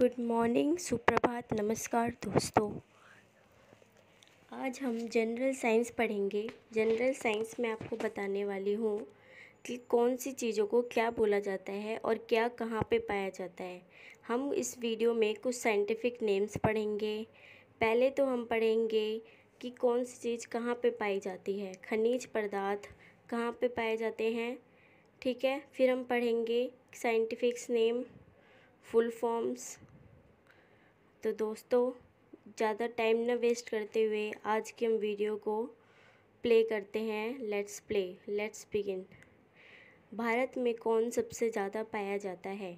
Good morning, सुप्रभात, नमस्कार दोस्तों। आज हम जनरल साइंस पढ़ेंगे। जनरल साइंस में आपको बताने वाली हूँ कि कौन सी चीज़ों को क्या बोला जाता है और क्या कहाँ पे पाया जाता है। हम इस वीडियो में कुछ साइंटिफिक नेम्स पढ़ेंगे। पहले तो हम पढ़ेंगे कि कौन सी चीज़ कहाँ पे पाई जाती है। खनिज पदार्थ कहाँ पे पाए जाते हैं, ठीक है? फिर हम पढ़ेंगे साइंटिफिक्स नेम फुल फॉर्म्स तो दोस्तों, ज़्यादा टाइम ना वेस्ट करते हुए आज के हम वीडियो को प्ले करते हैं। Let's play let's begin Bharat में कौन सबसे ज़्यादा पाया जाता है?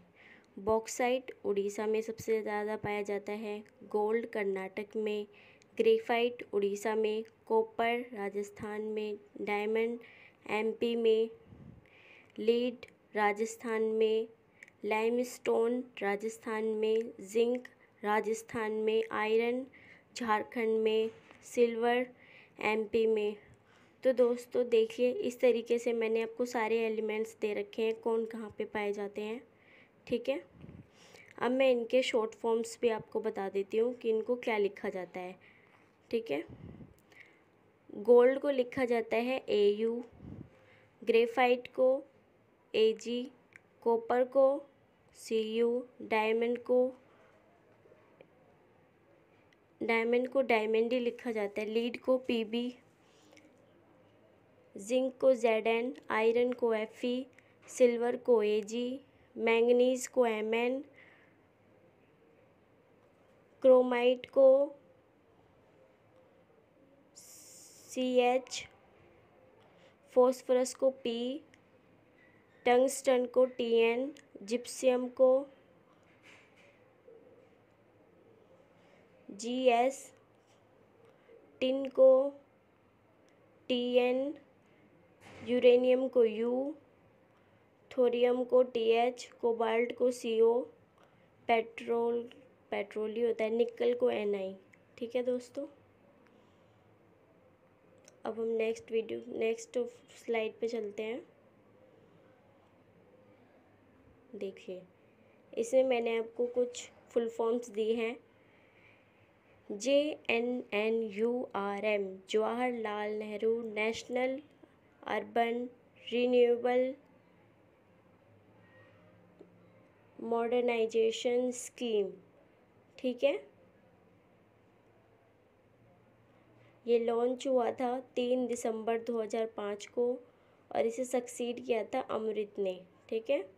बॉक्साइट उड़ीसा में सबसे ज़्यादा पाया जाता है। गोल्ड कर्नाटक में ग्रेफाइट उड़ीसा में कॉपर राजस्थान में डायमंड एमपी में लीड राजस्थान में लाइमस्टोन राजस्थान में जिंक राजस्थान में आयरन, झारखंड में सिल्वर एमपी में। तो दोस्तों, देखिए, इस तरीके से मैंने आपको सारे एलिमेंट्स दे रखे हैं, कौन कहाँ पे पाए जाते हैं, ठीक है? अब मैं इनके शॉर्ट फॉर्म्स भी आपको बता देती हूँ कि इनको क्या लिखा जाता है, ठीक है? गोल्ड को लिखा जाता है ए यू ग्रेफाइट को ए जी कॉपर को सी यू डायमंड को डायमंड को डायमंड ही लिखा जाता है। लीड को पी बी जिंक को जेड एन आयरन को एफ़ ई सिल्वर को ए जी मैंगनीज को एम एन क्रोमाइट को सी एच फॉस्फोरस को पी, टंगस्टन को टी एन जिप्सियम को जी एस टिन को टी एन यूरेनियम को यू, थोरियम को टी एच कोबाल्ट को सी ओ पेट्रोल पेट्रोल ही होता है, निकल को एन आई ठीक है दोस्तों? अब हम नेक्स्ट वीडियो नेक्स्ट स्लाइड पे चलते हैं। देखिए, इसमें मैंने आपको कुछ फुल फॉर्म्स दिए हैं। J N N U R M Jawaharlal Nehru national urban renewable modernisation scheme, ठीक है? ये लॉन्च हुआ था तीन दिसंबर 2005 को और इसे सक्सीड किया था अमृत ने, ठीक है?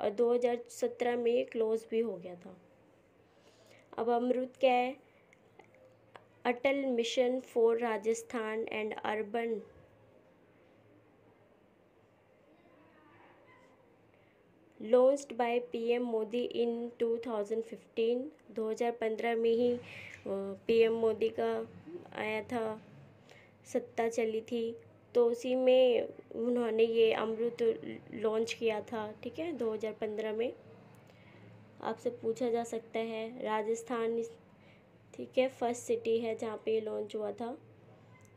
और 2017 में ये क्लोज भी हो गया था। अब अमृत क्या है? Atal mission for Rajasthan and urban launched by PM Modi in 2015 2015 में ही पीएम मोदी का आया था, सत्ता चली थी। तो उसी में उन्होंने ये अमृत लॉन्च किया था, ठीक है 2015 में। आपसे पूछा जा सकता है, राजस्थान ठीक है फ़र्स्ट सिटी है जहाँ पे लॉन्च हुआ था।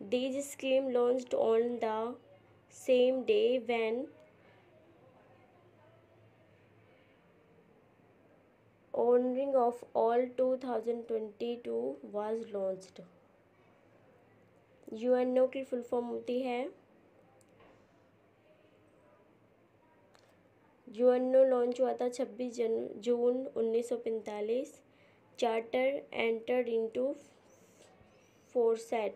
These scheme launched on the same day when honouring of all 2022 was launched UNO की फुल फॉर्म होती है। यूएनओ लॉन्च हुआ था 26 जन, जून 1945 charter entered into at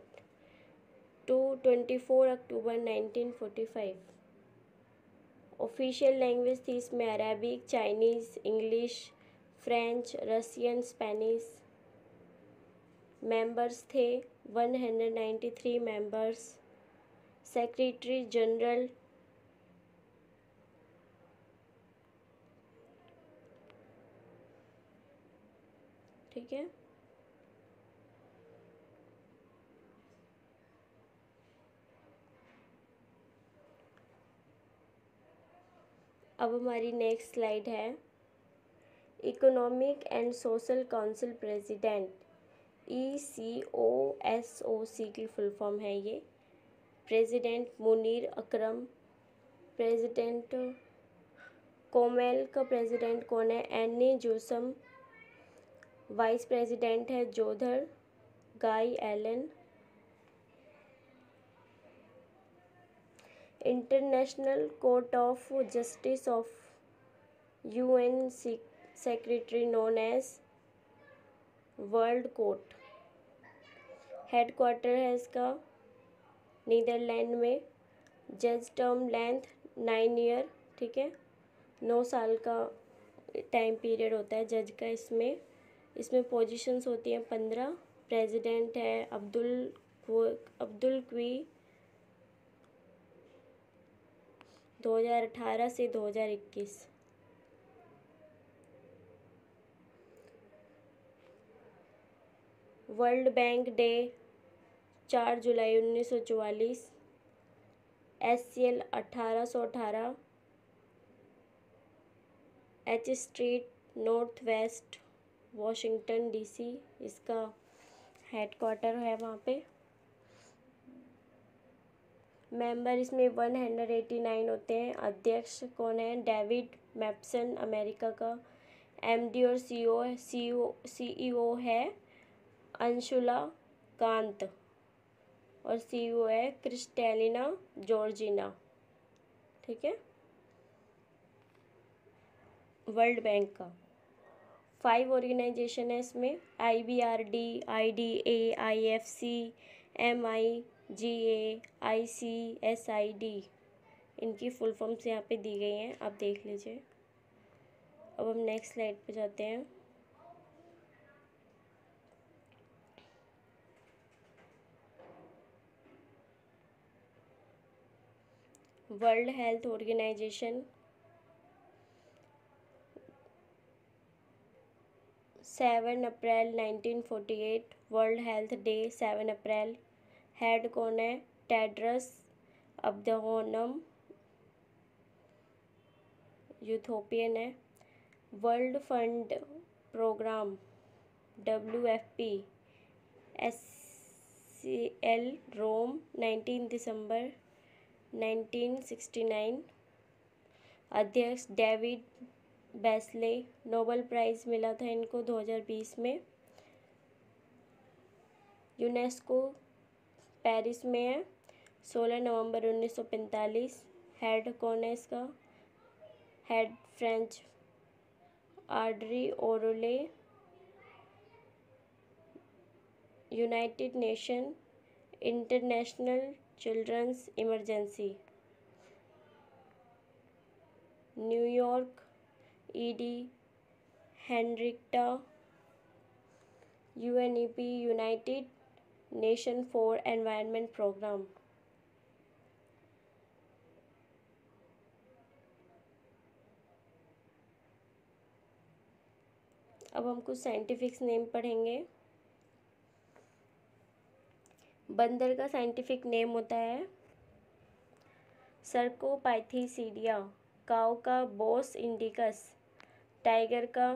to 24 अक्टूबर 1945 ऑफिशियल लैंग्वेज थी इसमें Arabic Chinese English French Russian Spanish members थे 193 मेंबर्स सेक्रेटरी जनरल ठीक है? अब हमारी नेक्स्ट स्लाइड है। Economic and social council president E C O S O C की फुल फॉर्म है ये। प्रेसिडेंट मुनीर अकरम प्रेसिडेंट कोमेल का प्रेसिडेंट कौन है? एन ए जोसम वाइस प्रेसिडेंट है जोधर, Guy, Allen. International Court of Justice of UN secretary known as World Court. Headquarter है इसका नीदरलैंड में। जज टर्म लेंथ नाइन ईयर, ठीक है? नौ साल का टाइम पीरियड होता है जज का इसमें। इसमें पोजीशंस होती हैं पंद्रह प्रेसिडेंट है, अब्दुल अब्दुल क्वी 2018 से 2021 वर्ल्ड बैंक डे, चार जुलाई उन्नीस सौ चौवालीस। एस सी एल अठारह सौ अठारह। H Street North West Washington DC इसका हेडक्वार्टर है वहाँ पे। मेंबर इसमें वन हंड्रेड एटी नाइन होते हैं। अध्यक्ष कौन है? डेविड मैप्सन अमेरिका का। एमडी और सीईओ सीईओ सीईओ है अंशुला कांत और सीईओ है क्रिस्टेलिना जॉर्जिना। ठीक है? वर्ल्ड बैंक का। फाइव ऑर्गेनाइजेशन है इसमें I B R D I D A I F C M I G A I C S I D इनकी फुल फॉर्म्स यहाँ पे दी गई हैं, आप देख लीजिए। अब हम नेक्स्ट स्लाइड पे जाते हैं। World Health Organisation seven April nineteen forty eight, World Health Day seven April. Head कौन है? टेड्रस अब्दहोनम यूथोपियन है। World Fund Programme W F P, S C L, Rome, nineteen दिसंबर 1969 अध्यक्ष डेविड बेस्ले नोबल प्राइज़ मिला था इनको 2020 में। UNESCO Paris में है 16 नवंबर 1945 हेड कौन है इसका? हेड फ्रेंच आर्डरी ओरोले। United nation international children's emergency. New York ED हेनरिक्टा UNEP united nation for environment programme अब हम कुछ साइंटिफिक्स नेम पढ़ेंगे। बंदर का साइंटिफिक नेम होता है सर्कोपाइथीसीडिया काउ का बोस इंडिकस टाइगर का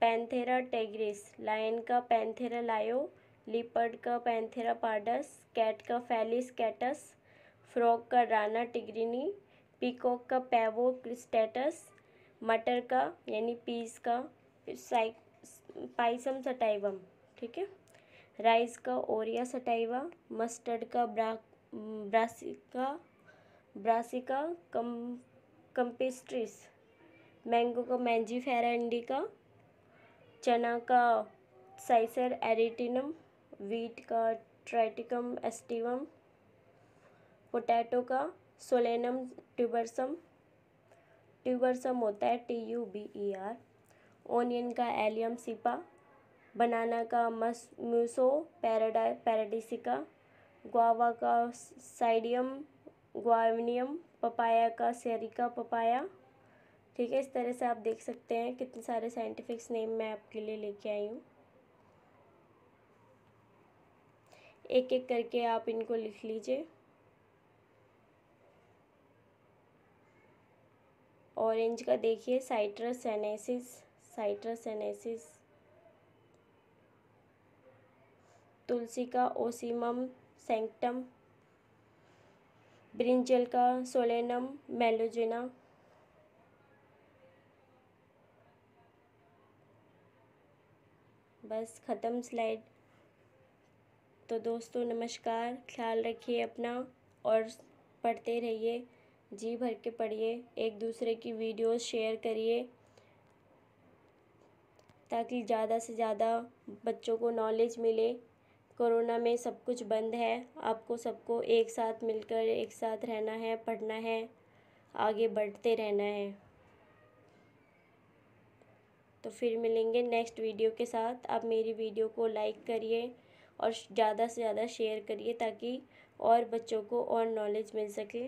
पैंथेरा टेग्रिस, लायन का पैंथेरा लायो, लिपर्ड का पैंथेरा पार्डस कैट का फैलिस कैटस, फ्रॉग का राना टिग्रिनी, पीकॉक का पैवो क्रिस्टेटस, मटर का यानी पीस का पाइसम सटाइवम, ठीक है? राइस का ओरिया सटाइवा, मस्टर्ड का ब्रा, ब्रासिका ब्रासिका कम, कम्पिस्ट्रिस मैंगो का मैंजीफेरा इंडिका चना का, साइसर, एरिटिनम, वीट का ट्राइटिकम एस्टिवम, पोटैटो का, सोलेनम, ट्यूबरसम ट्यूबरसम होता है T U B E R onion का, एलियम सिपा, बनाना का, मस, म्यूसो पैराडा पैराडिसिका गुआवा का, साइडियम गुआवनियम पपाया का, सेरिका, पपाया ठीक है, इस तरह से आप देख सकते हैं कितने सारे साइंटिफिक्स नेम मैं आपके लिए लेके आई हूँ। एक एक करके आप इनको लिख लीजिए। ऑरेंज का देखिए साइट्रस एनेसिस साइट्रस एनेसिस तुलसी का ओसीमम सेंक्टम ब्रिंजल का सोलेनम मेलोजिना बस ख़त्म स्लाइड। तो दोस्तों, नमस्कार। ख्याल रखिए अपना और पढ़ते रहिए। जी भर के पढ़िए। एक दूसरे की वीडियोस शेयर करिए। ताकि ज़्यादा से ज़्यादा बच्चों को नॉलेज मिले। कोरोना में सब कुछ बंद है। आपको सबको एक साथ मिलकर एक साथ रहना है, पढ़ना है। आगे बढ़ते रहना है। तो फिर मिलेंगे नेक्स्ट वीडियो के साथ। आप मेरी वीडियो को लाइक करिए और ज़्यादा से ज़्यादा शेयर करिए ताकि और बच्चों को और नॉलेज मिल सके।